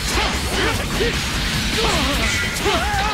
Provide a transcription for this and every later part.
fury! I've got this! Going to have to fight me now. Give me a hand. Impressive. Bye-bye. Super Saiyan.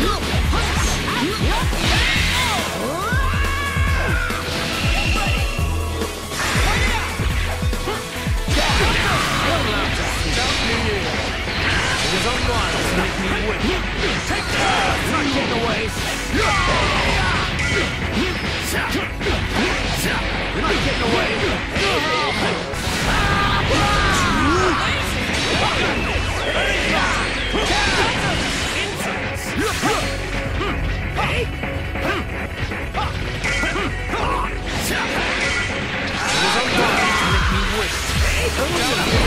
Look! Who is it?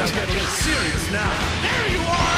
I'm getting serious now. There you are!